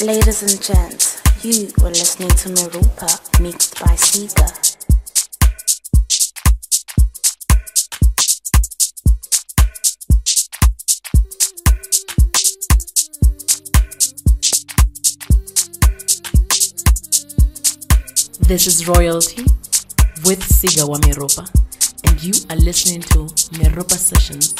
Ladies and gents, you were listening to Meropa mixed by Ceega. This is Royalty with Ceega Meropa, and you are listening to Meropa Sessions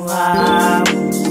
letshole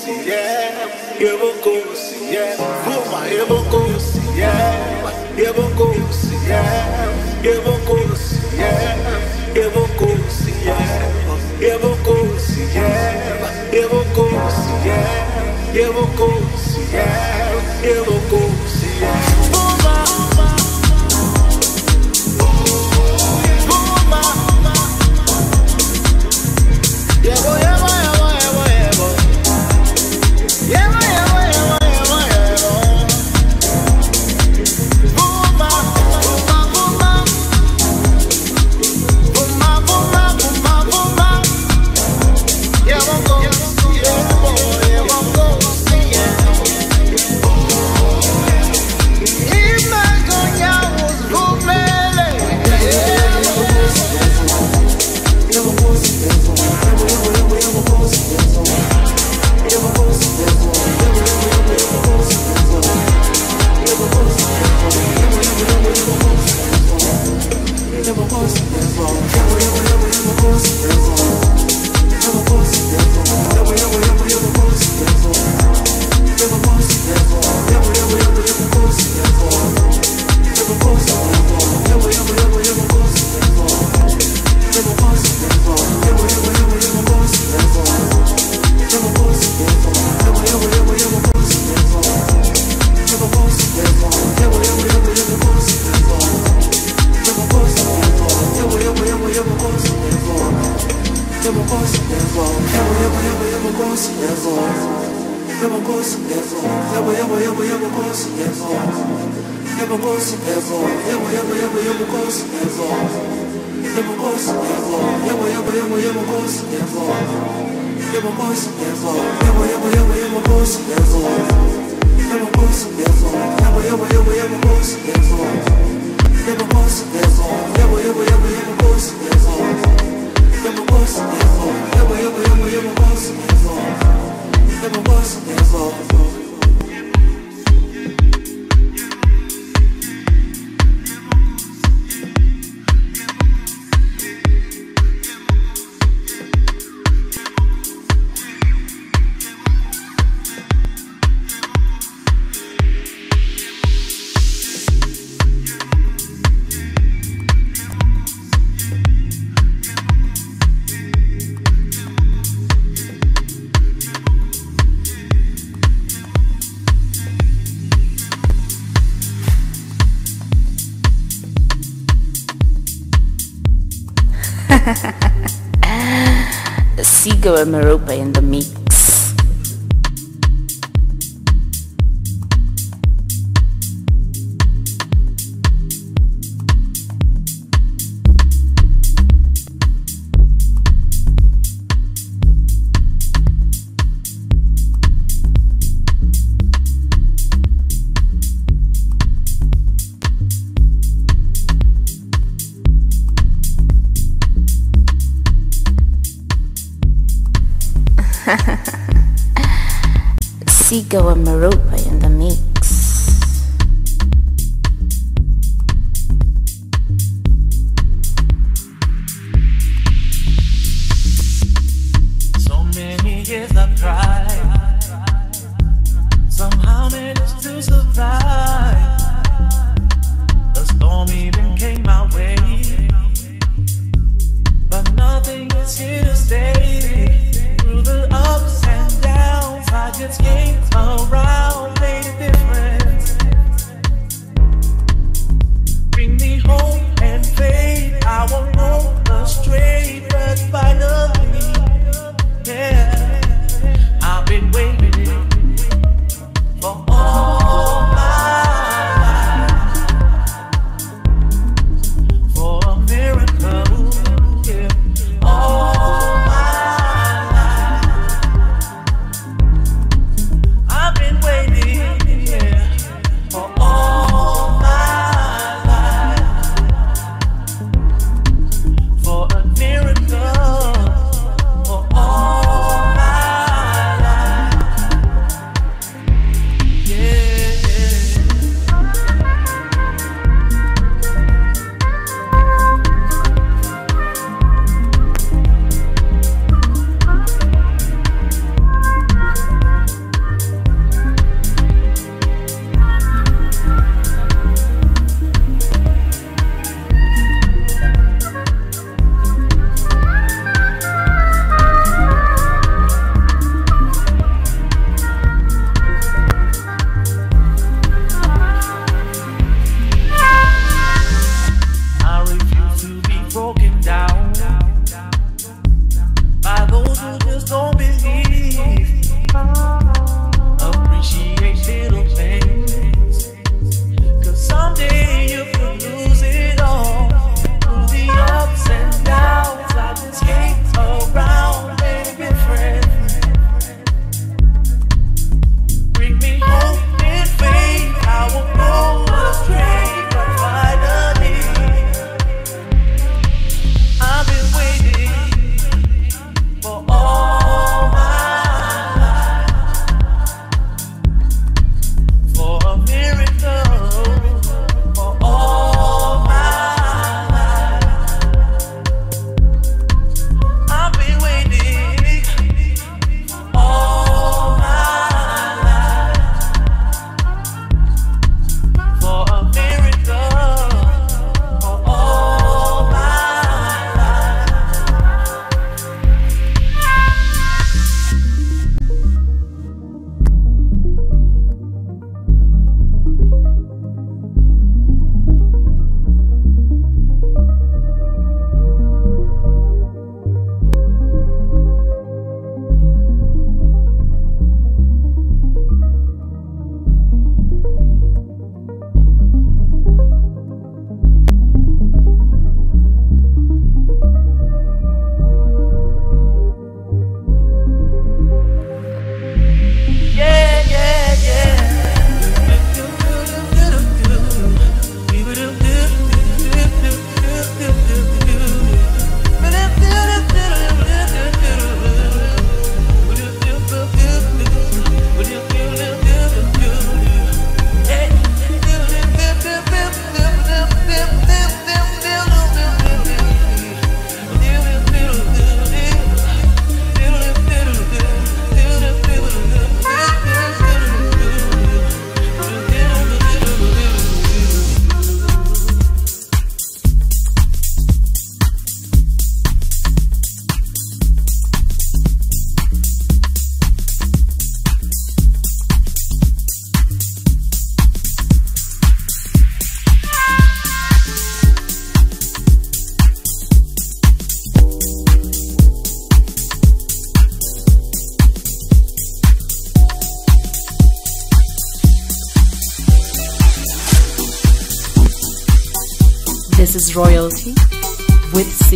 se é, eu vou como se é, fuma, eu vou como é, eu vou como é, eu vou como é. Sigo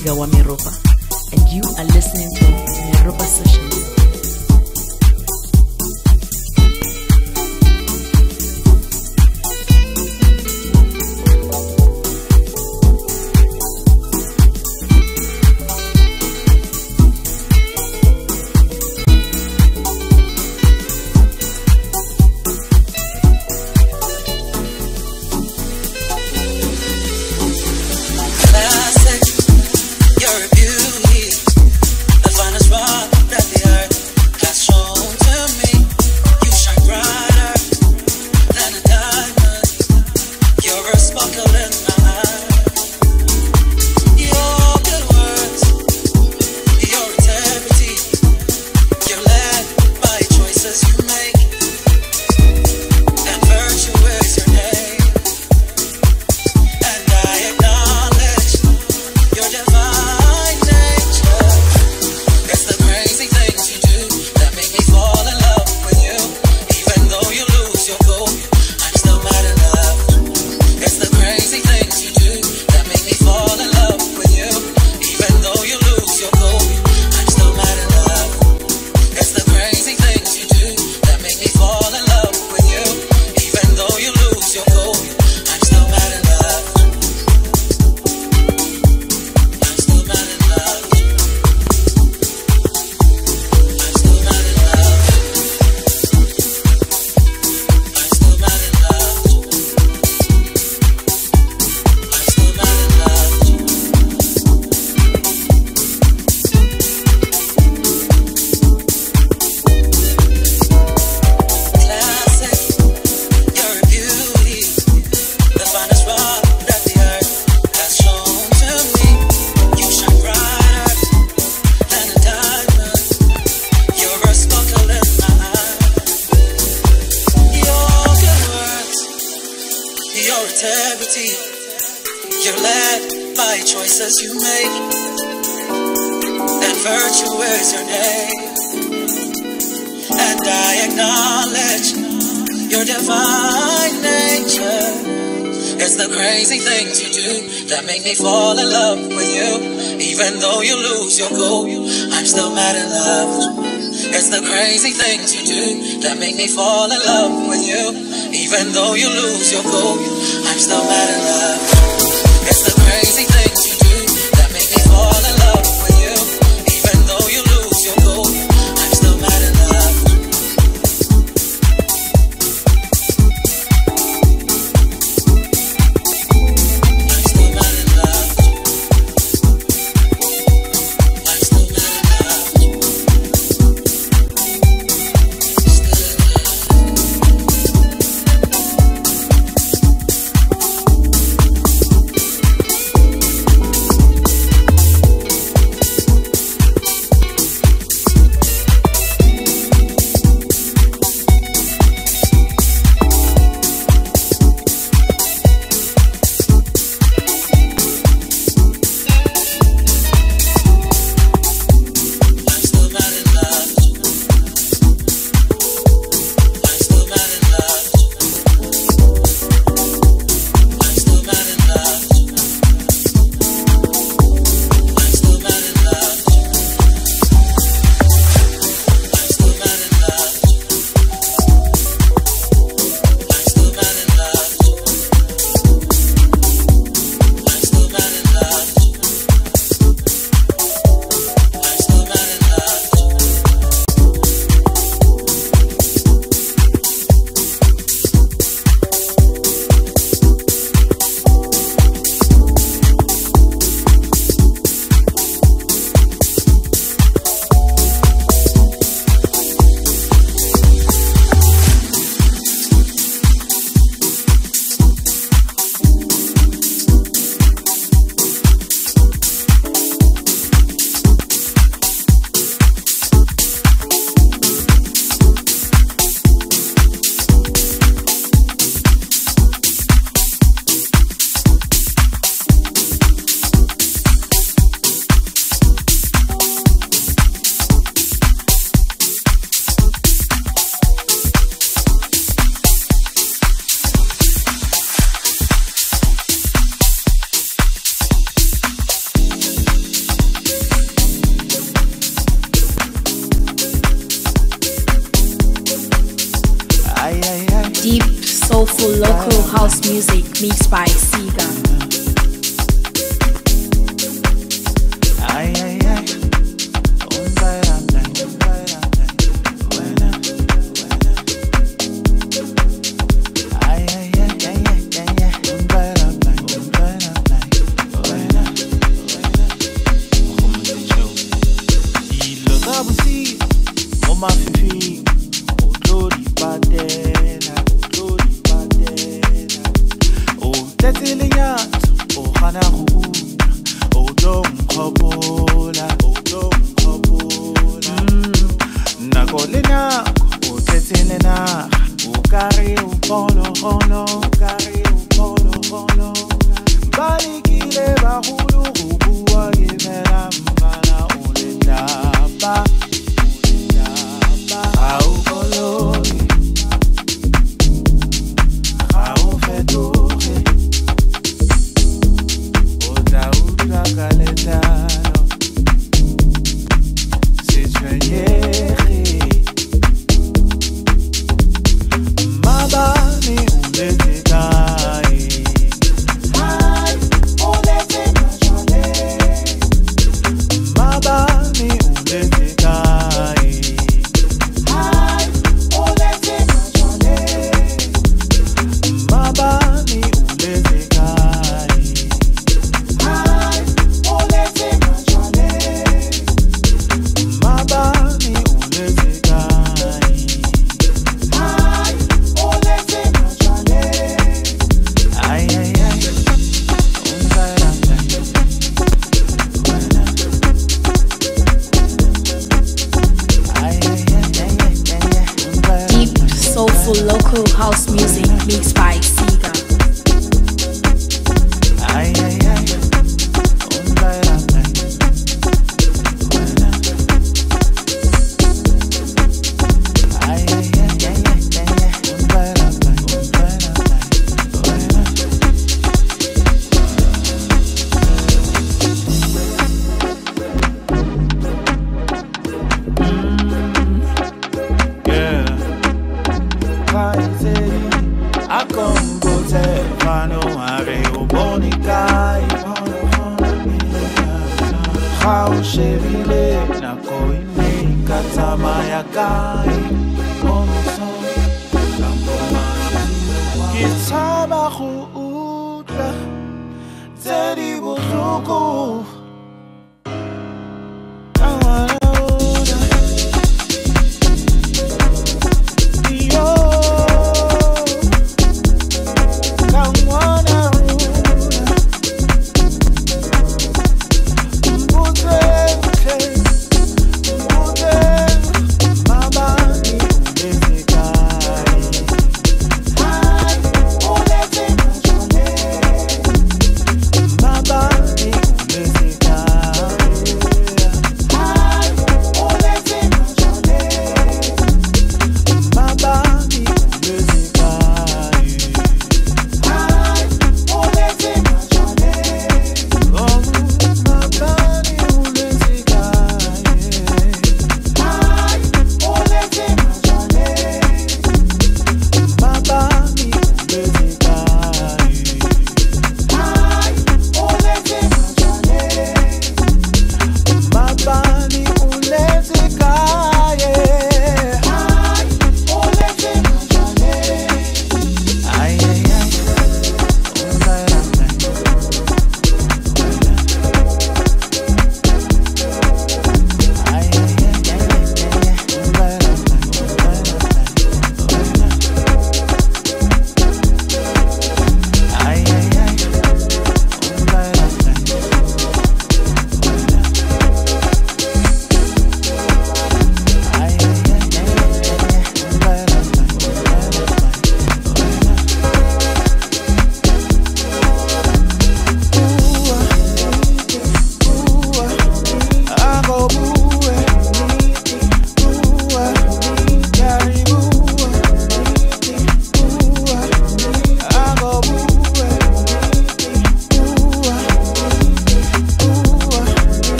with Ceega wa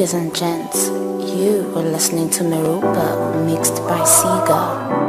Ladies and gents, you were listening to Meropa mixed by Ceega.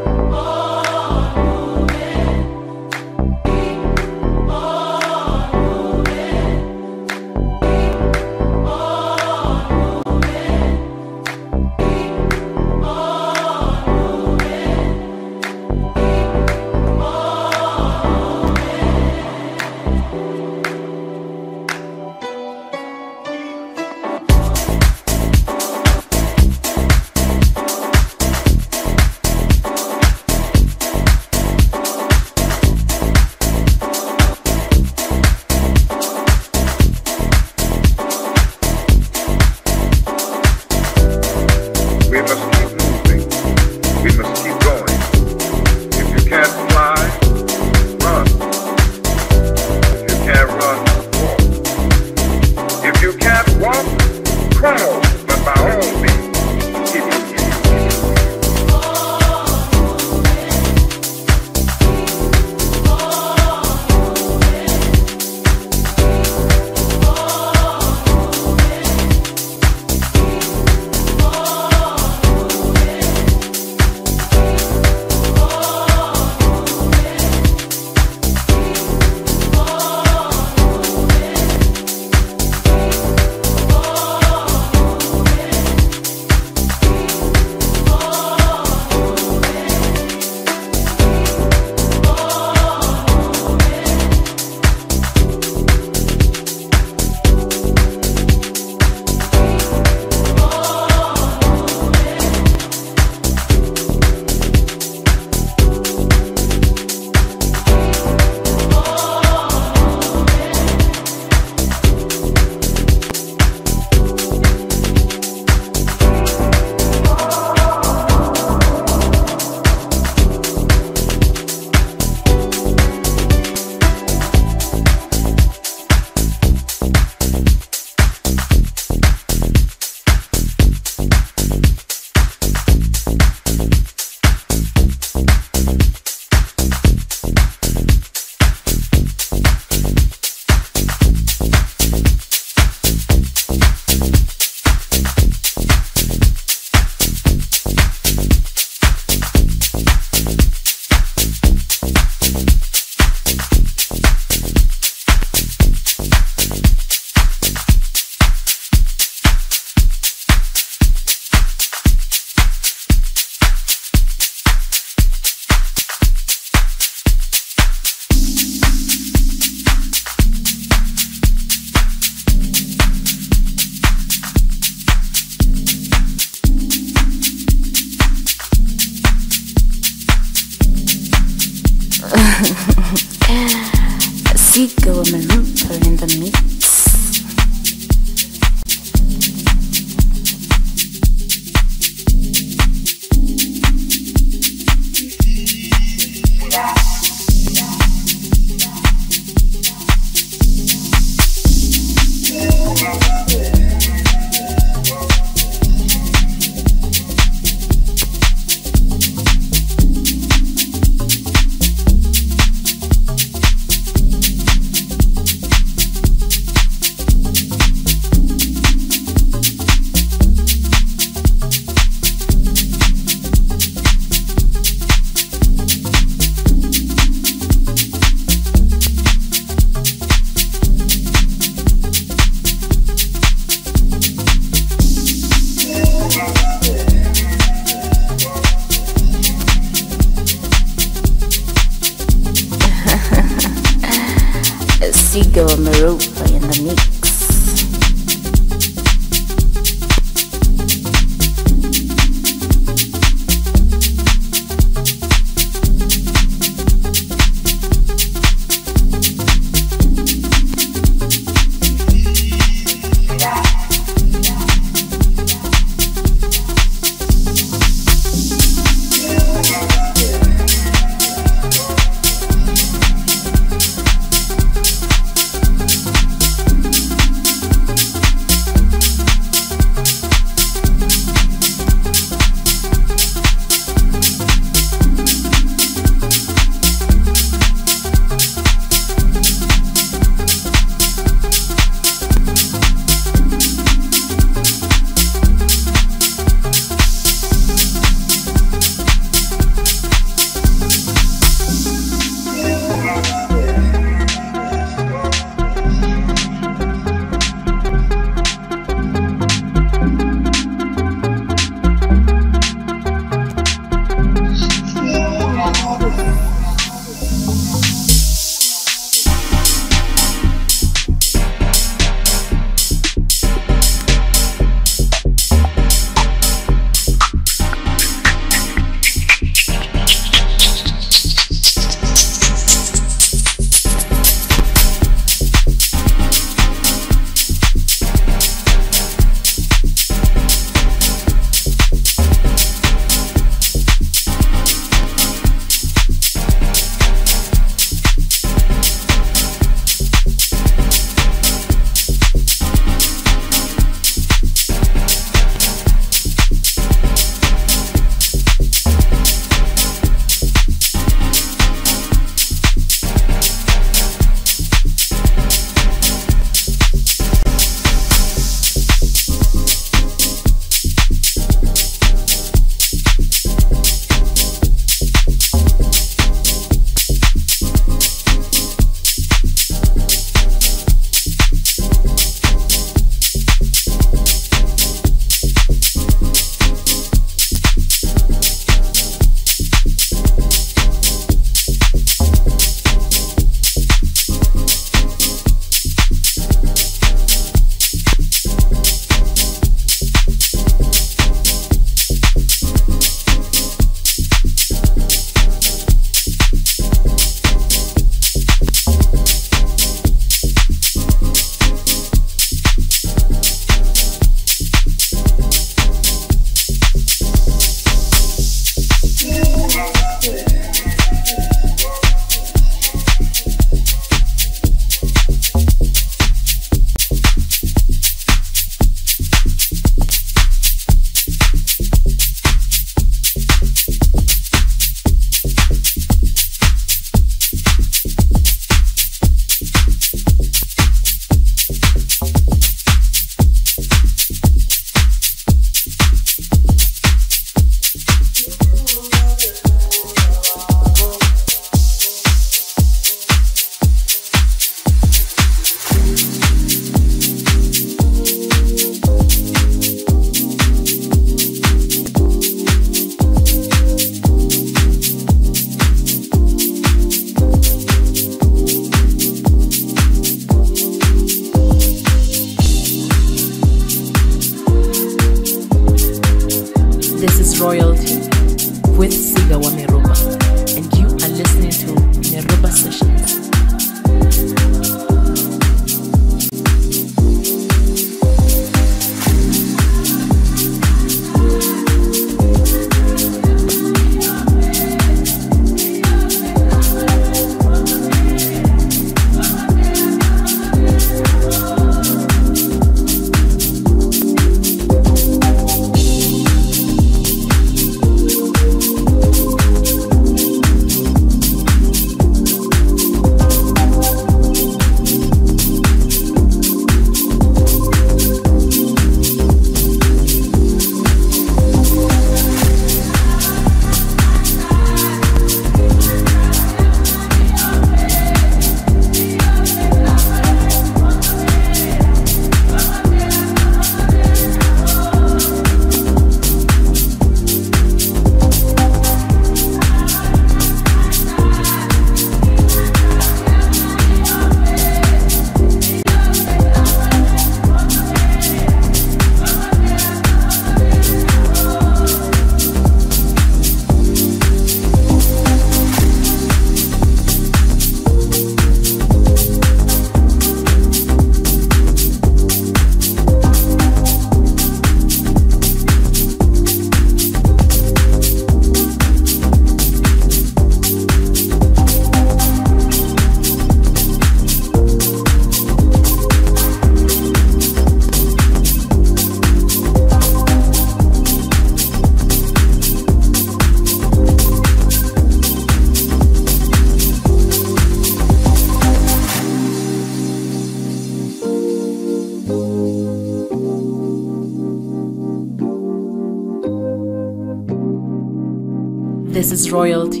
Royalty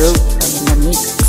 Wamarupa in the.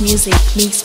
Music mixed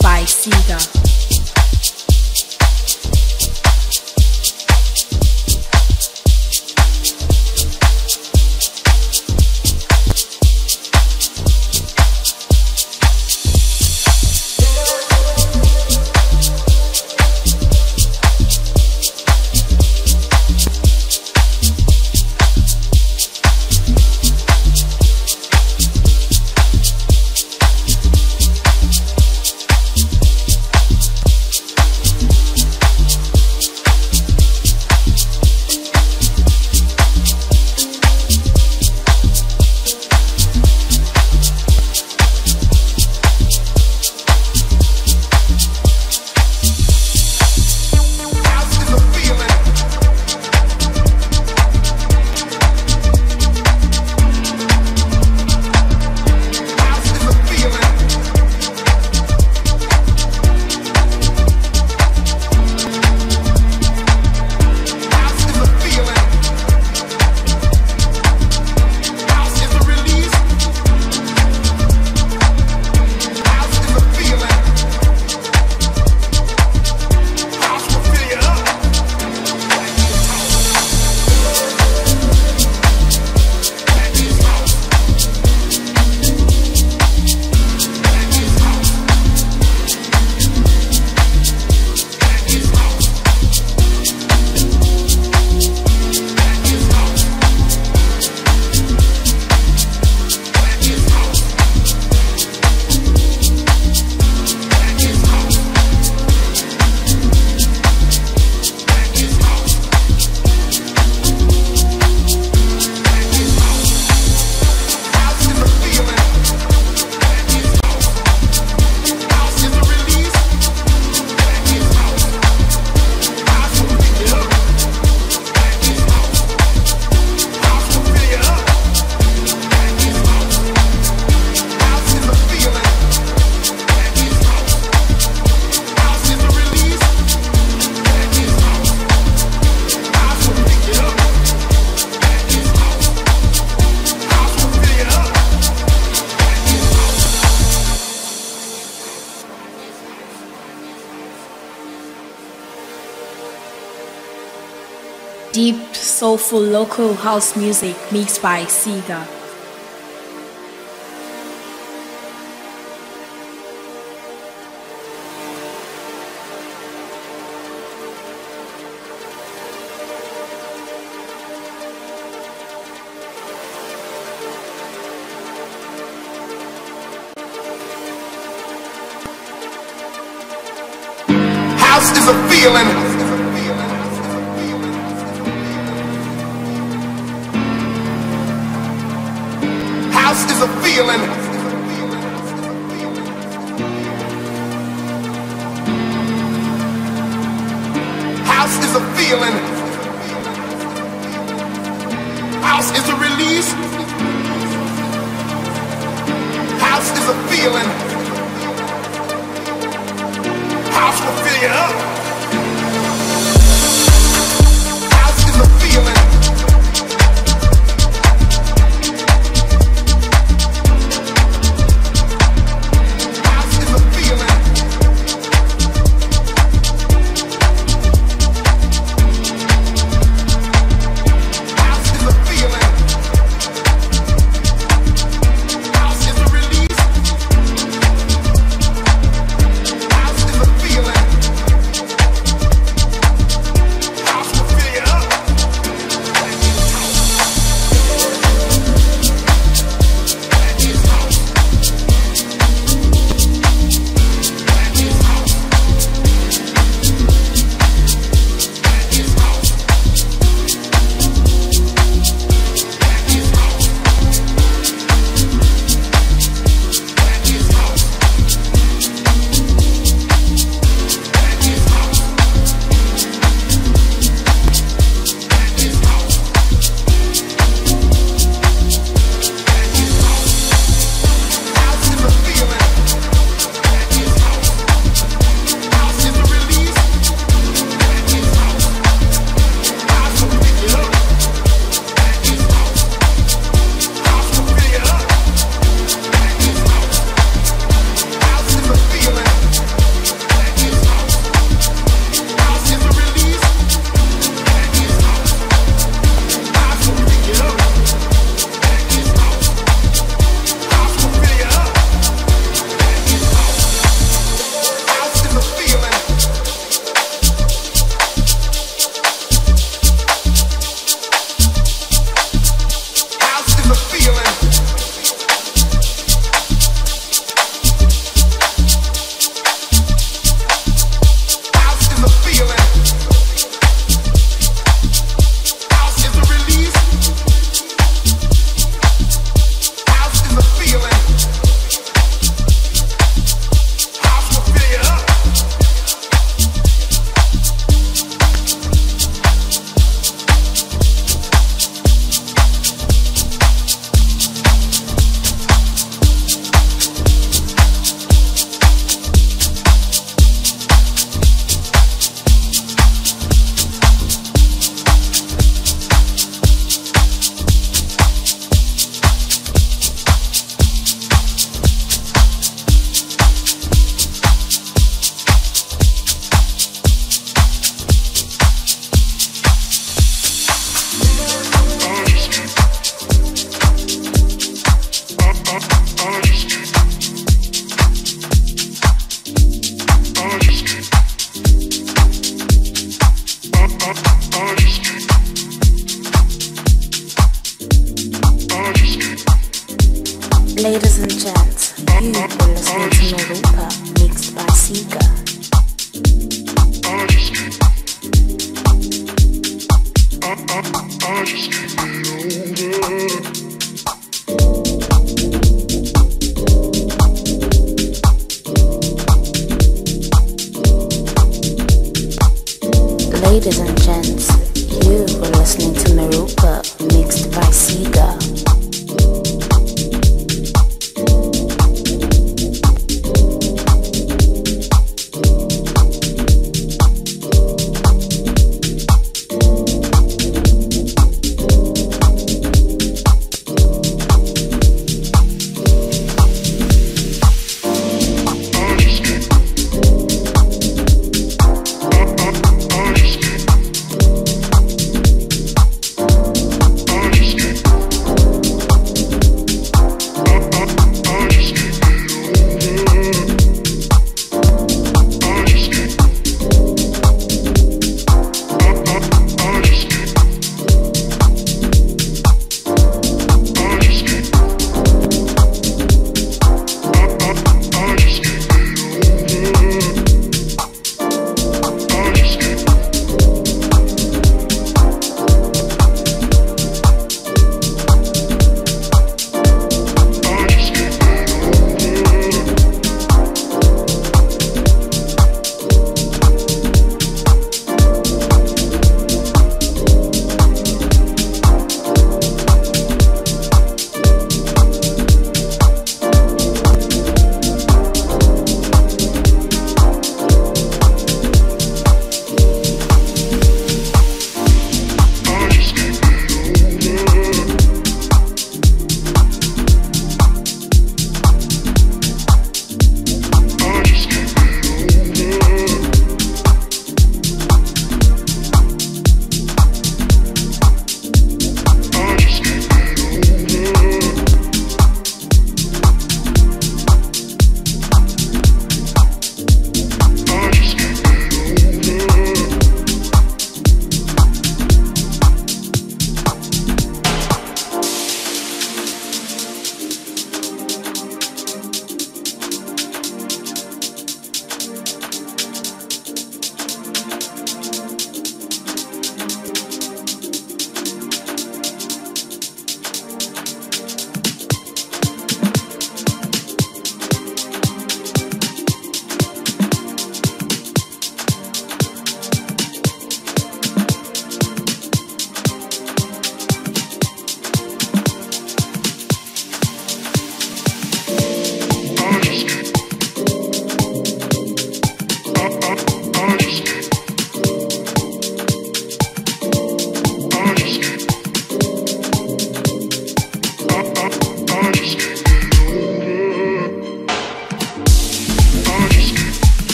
soulful local house music mixed by Ceega.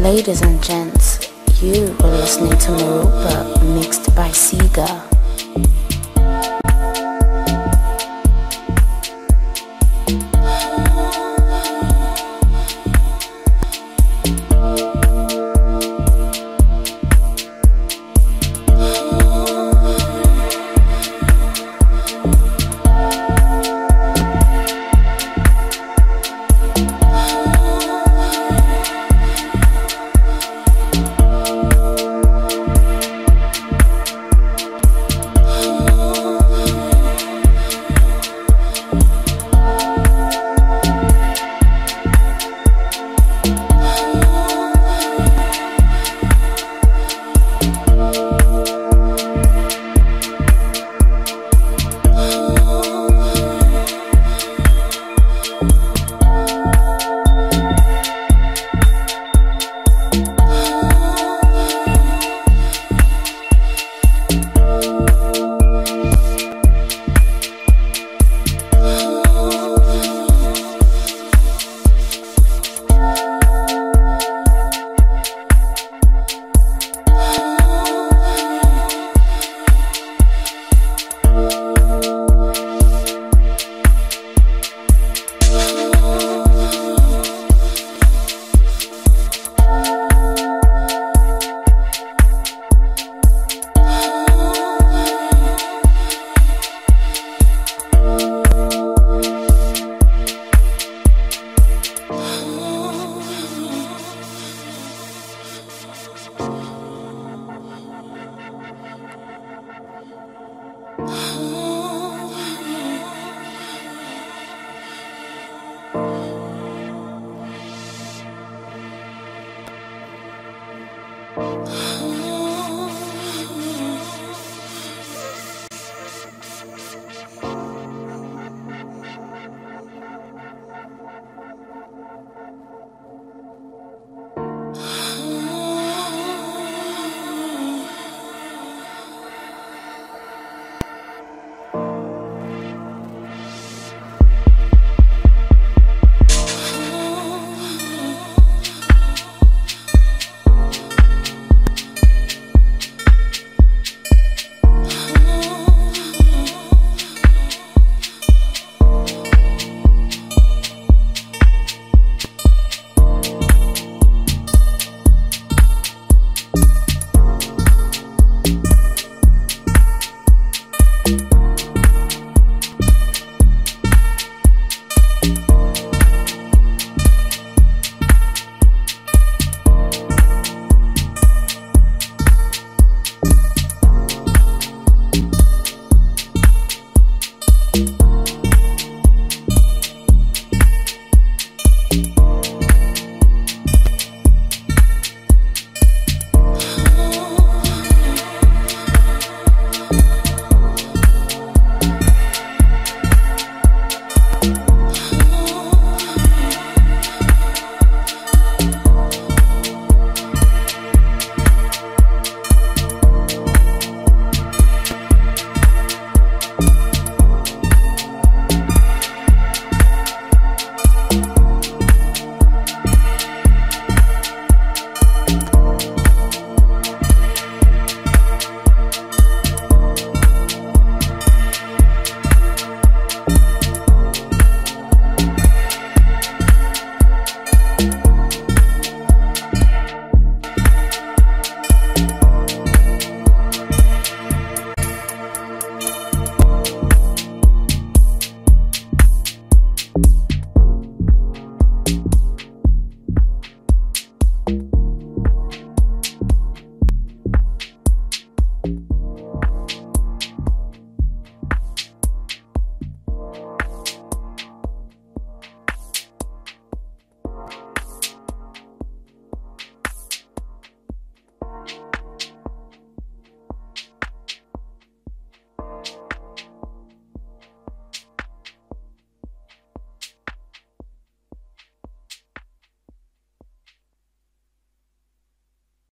Ladies and gents, you were listening to Meropa mixed by Ceega.